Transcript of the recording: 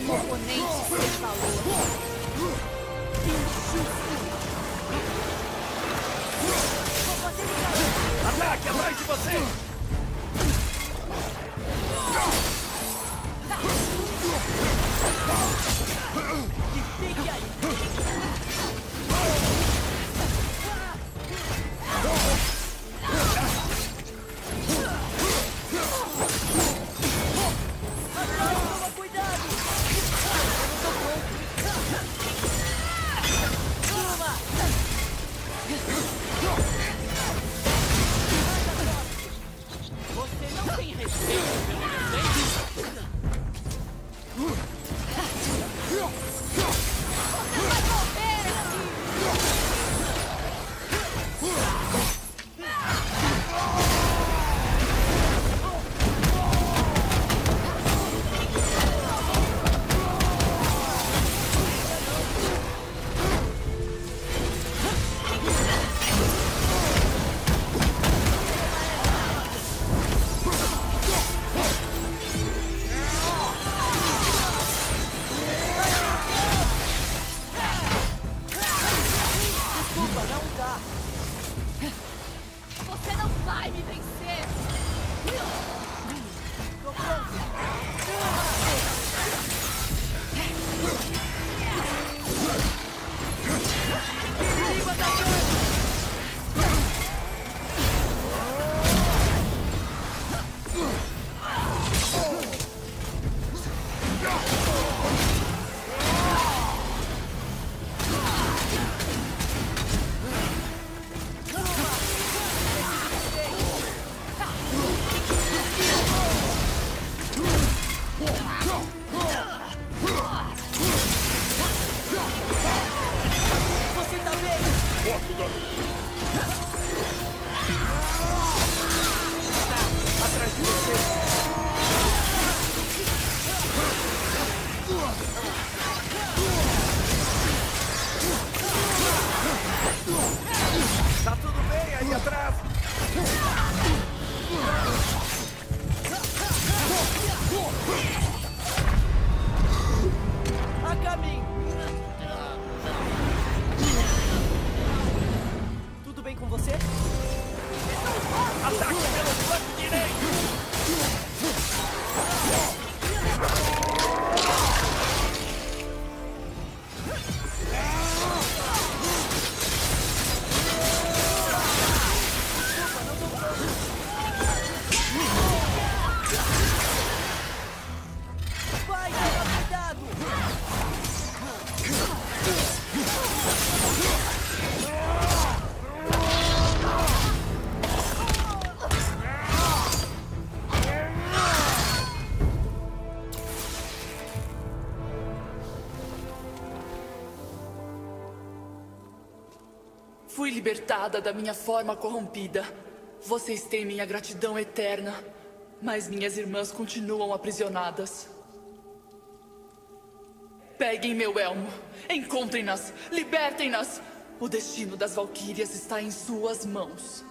agora. O oponente se falou. Injusto. Vou fazer isso. Ataque atrás de você! Go! up. Tá tudo bem aí atrás? Fui libertada da minha forma corrompida. Vocês têm minha gratidão eterna. Mas minhas irmãs continuam aprisionadas. Peguem meu elmo. Encontrem-nas. Libertem-nas. O destino das Valquírias está em suas mãos.